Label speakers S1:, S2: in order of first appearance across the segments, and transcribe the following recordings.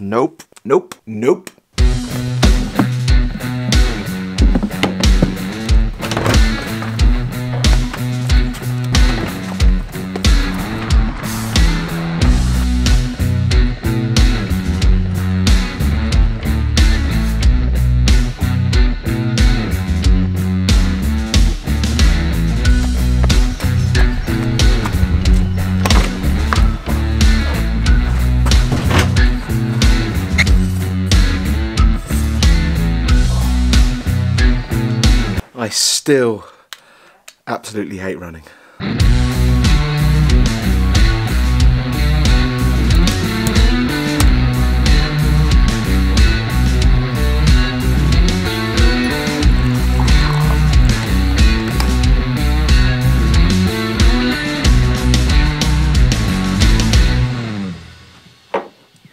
S1: Nope. Nope. Nope. I still absolutely hate running.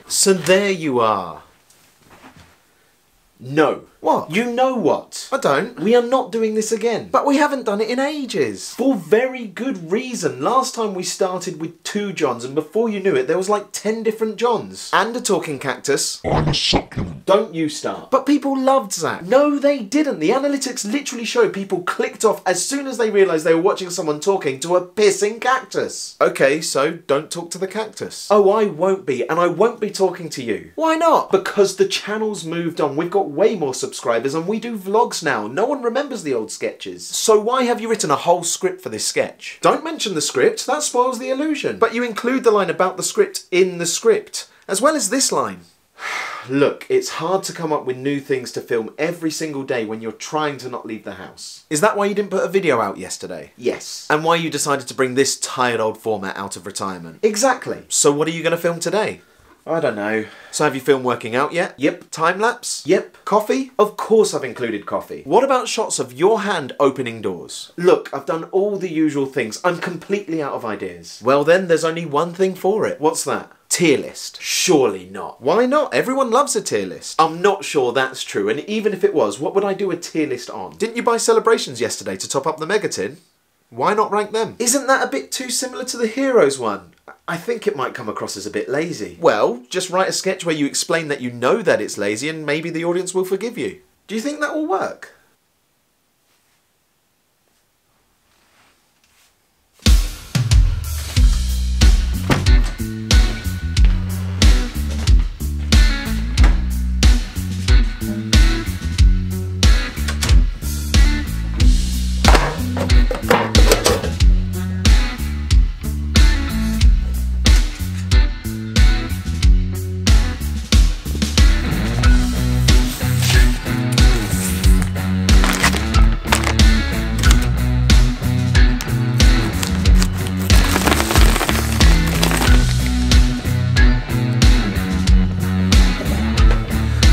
S1: So there you are. No.
S2: What?
S1: You know what?
S2: I don't.
S1: We are not doing this again.
S2: But we haven't done it in ages.
S1: For very good reason. Last time we started with two Johns, and before you knew it, there was like 10 different Johns.
S2: And a talking cactus.
S3: I'm a succulent.
S1: Don't you start.
S2: But people loved Zach.
S1: No, they didn't. The analytics literally show people clicked off as soon as they realised they were watching someone talking to a pissing cactus.
S2: Okay, so don't talk to the cactus.
S1: Oh, I won't be, and I won't be talking to you.
S2: Why not?
S1: Because the channel's moved on. We've got way more subscribers and we do vlogs now. No one remembers the old sketches.
S2: So why have you written a whole script for this sketch?
S1: Don't mention the script, that spoils the illusion.
S2: But you include the line about the script in the script, as well as this line.
S1: Look, it's hard to come up with new things to film every single day when you're trying to not leave the house.
S2: Is that why you didn't put a video out yesterday?
S1: Yes.
S2: And why you decided to bring this tired old format out of retirement?
S1: Exactly.
S2: So what are you going to film today?
S1: I don't know.
S2: So have you filmed working out yet?
S1: Yep.
S2: Time lapse?
S1: Yep.
S2: Coffee?
S1: Of course I've included coffee.
S2: What about shots of your hand opening doors?
S1: Look, I've done all the usual things. I'm completely out of ideas.
S2: Well then, there's only one thing for it.
S1: What's that?
S2: Tier list.
S1: Surely not.
S2: Why not? Everyone loves a tier list.
S1: I'm not sure that's true, and even if it was, what would I do a tier list on?
S2: Didn't you buy celebrations yesterday to top up the megatin? Why not rank them?
S1: Isn't that a bit too similar to the Heroes one? I think it might come across as a bit lazy.
S2: Well, just write a sketch where you explain that you know that it's lazy and maybe the audience will forgive you.
S1: Do you think that will work?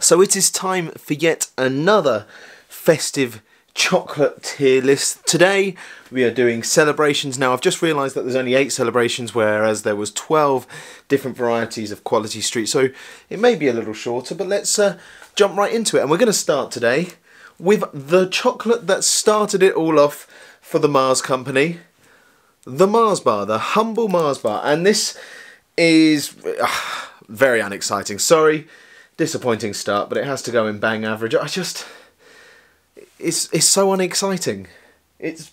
S2: So it is time for yet another festive chocolate tier list. Today we are doing celebrations. Now I've just realised that there's only eight celebrations whereas there was 12 different varieties of Quality Street. So it may be a little shorter but let's uh, jump right into it. And we're going to start today with the chocolate that started it all off for the Mars Company. The Mars Bar, the humble Mars Bar. And this is uh, very unexciting. Sorry disappointing start, but it has to go in bang average. I just, it's it's so unexciting. It's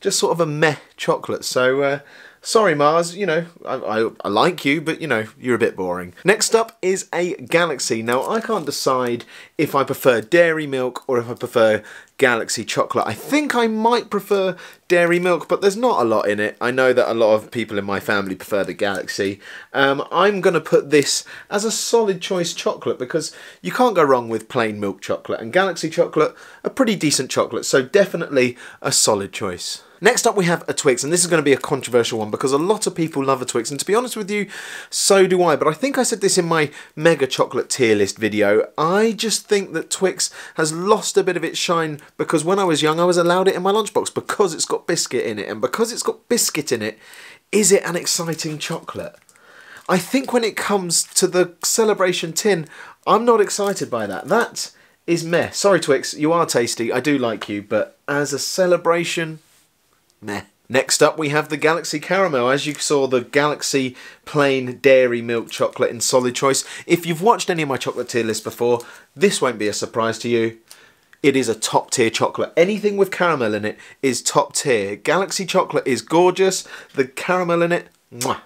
S2: just sort of a meh chocolate. So uh, sorry, Mars. You know, I, I I like you, but you know you're a bit boring. Next up is a Galaxy. Now I can't decide if I prefer dairy milk or if I prefer Galaxy chocolate. I think I might prefer dairy milk, but there's not a lot in it. I know that a lot of people in my family prefer the Galaxy. Um, I'm going to put this as a solid choice chocolate because you can't go wrong with plain milk chocolate. And Galaxy chocolate, a pretty decent chocolate, so definitely a solid choice. Next up we have a Twix, and this is going to be a controversial one because a lot of people love a Twix, and to be honest with you, so do I. But I think I said this in my mega chocolate tier list video. I just think that Twix has lost a bit of its shine because when I was young, I was allowed it in my lunchbox because it's got biscuit in it, and because it's got biscuit in it, is it an exciting chocolate? I think when it comes to the celebration tin, I'm not excited by that. That is meh. Sorry, Twix, you are tasty. I do like you, but as a celebration, meh. Next up, we have the Galaxy Caramel. As you saw, the Galaxy plain dairy milk chocolate in solid choice. If you've watched any of my chocolate tier lists before, this won't be a surprise to you. It is a top tier chocolate. Anything with caramel in it is top tier. Galaxy chocolate is gorgeous. The caramel in it, mwah,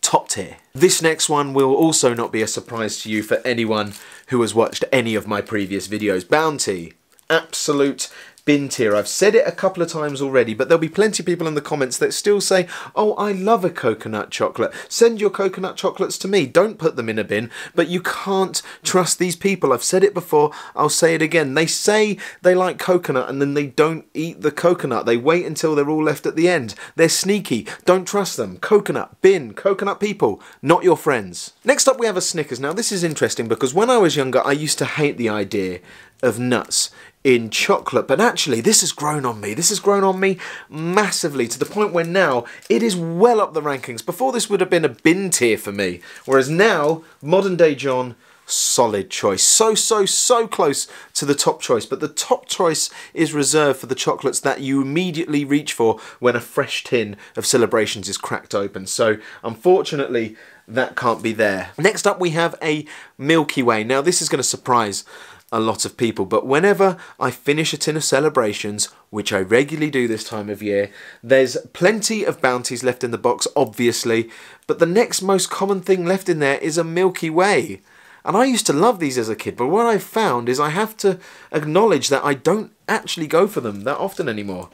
S2: top tier. This next one will also not be a surprise to you for anyone who has watched any of my previous videos. Bounty, absolute bin tier. I've said it a couple of times already, but there'll be plenty of people in the comments that still say, oh, I love a coconut chocolate. Send your coconut chocolates to me. Don't put them in a bin. But you can't trust these people. I've said it before. I'll say it again. They say they like coconut and then they don't eat the coconut. They wait until they're all left at the end. They're sneaky. Don't trust them. Coconut, bin, coconut people, not your friends. Next up, we have a Snickers. Now, this is interesting because when I was younger, I used to hate the idea of nuts in chocolate. But actually this has grown on me. This has grown on me massively to the point where now it is well up the rankings. Before this would have been a bin tier for me whereas now modern day john solid choice. So so so close to the top choice. But the top choice is reserved for the chocolates that you immediately reach for when a fresh tin of celebrations is cracked open. So unfortunately that can't be there. Next up we have a milky way. Now this is going to surprise a lot of people. But whenever I finish a tin of celebrations, which I regularly do this time of year, there's plenty of bounties left in the box, obviously. But the next most common thing left in there is a Milky Way. And I used to love these as a kid, but what I've found is I have to acknowledge that I don't actually go for them that often anymore.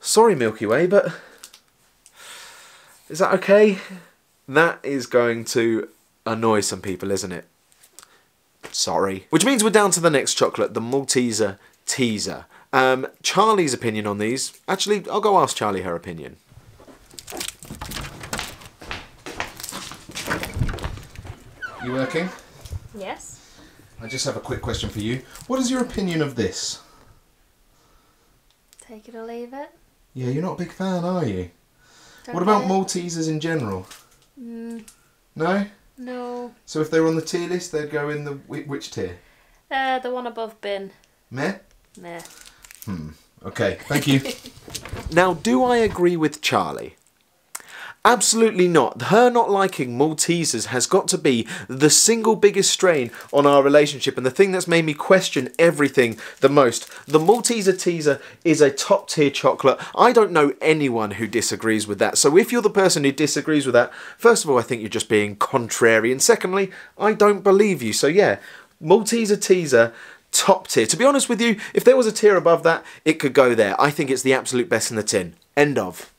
S2: Sorry, Milky Way, but is that okay? That is going to annoy some people, isn't it? Sorry. Which means we're down to the next chocolate, the Malteser Teaser. Um, Charlie's opinion on these. Actually, I'll go ask Charlie her opinion. You working?
S3: Yes.
S2: I just have a quick question for you. What is your opinion of this?
S3: Take it or leave it.
S2: Yeah, you're not a big fan, are you?
S3: Don't
S2: what about. Maltesers in general?
S3: Mm,
S2: No?
S3: no.
S2: So if they were on the tier list, they'd go in the which tier?
S3: Uh, the one above bin.
S2: Meh?
S3: Meh. Hmm.
S2: Okay, thank you. now, do I agree with Charlie? Absolutely not. Her not liking Maltesers has got to be the single biggest strain on our relationship and the thing that's made me question everything the most. The Malteser Teaser is a top tier chocolate. I don't know anyone who disagrees with that. So if you're the person who disagrees with that, first of all, I think you're just being contrary. And secondly, I don't believe you. So yeah, Malteser Teaser top tier. To be honest with you, if there was a tier above that, it could go there. I think it's the absolute best in the tin. End of.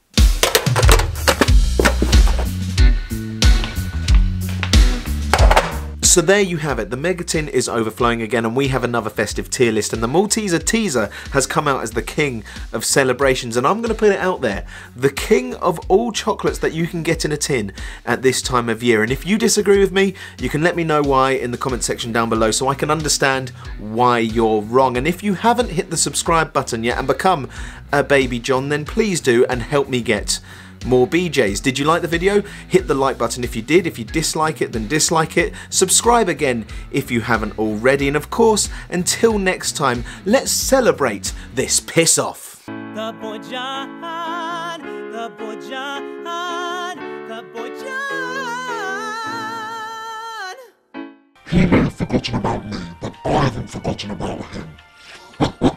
S2: So there you have it. The Megatin is overflowing again, and we have another festive tier list. And the Malteser Teaser has come out as the king of celebrations. And I'm going to put it out there the king of all chocolates that you can get in a tin at this time of year. And if you disagree with me, you can let me know why in the comment section down below so I can understand why you're wrong. And if you haven't hit the subscribe button yet and become a baby John, then please do and help me get more BJs. Did you like the video? Hit the like button if you did. If you dislike it, then dislike it. Subscribe again if you haven't already. And of course, until next time, let's celebrate this piss off.
S4: The boy John, the boy John, the boy John.
S5: He may have forgotten about me, but I haven't forgotten about him.